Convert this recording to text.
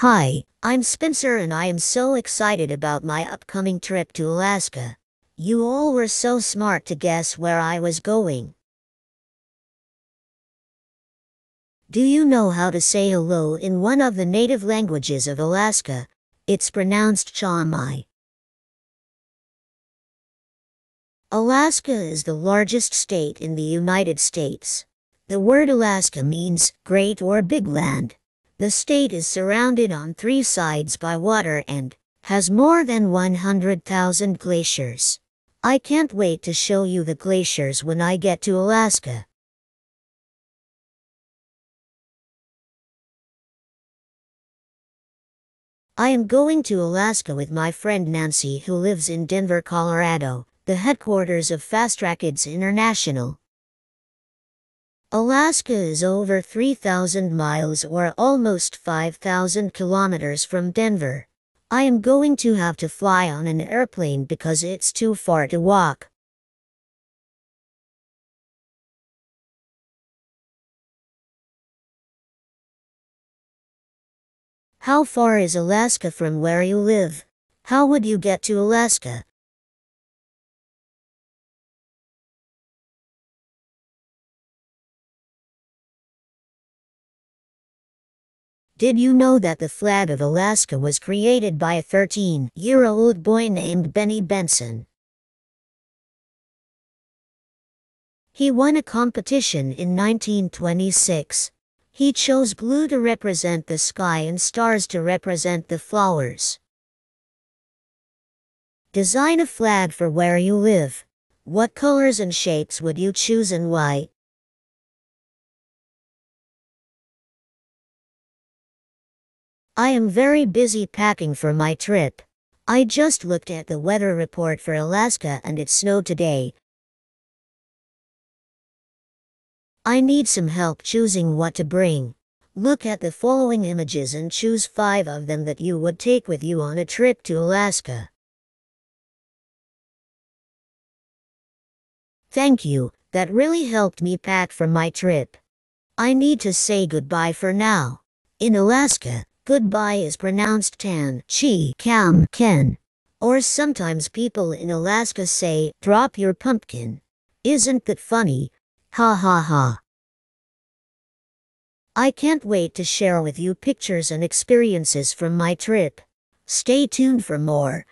Hi, I'm Spencer and I am so excited about my upcoming trip to Alaska. You all were so smart to guess where I was going. Do you know how to say hello in one of the native languages of Alaska? It's pronounced Chamai. Alaska is the largest state in the United States. The word Alaska means great or big land. The state is surrounded on three sides by water and has more than 100,000 glaciers. I can't wait to show you the glaciers when I get to Alaska. I am going to Alaska with my friend Nancy who lives in Denver, Colorado, the headquarters of FasTracKids International. Alaska is over 3,000 miles or almost 5,000 kilometers from Denver. I am going to have to fly on an airplane because it's too far to walk. How far is Alaska from where you live? How would you get to Alaska? Did you know that the flag of Alaska was created by a 13-year-old boy named Benny Benson? He won a competition in 1926. He chose blue to represent the sky and stars to represent the flowers. Design a flag for where you live. What colors and shapes would you choose and why? I am very busy packing for my trip. I just looked at the weather report for Alaska and it snowed today, I need some help choosing what to bring. Look at the following images and choose five of them that you would take with you on a trip to Alaska. Thank you, that really helped me pack for my trip. I need to say goodbye for now. In Alaska, goodbye is pronounced tan, chi, cam, ken. Or sometimes people in Alaska say, drop your pumpkin. Isn't that funny? Ha ha ha. I can't wait to share with you pictures and experiences from my trip. Stay tuned for more.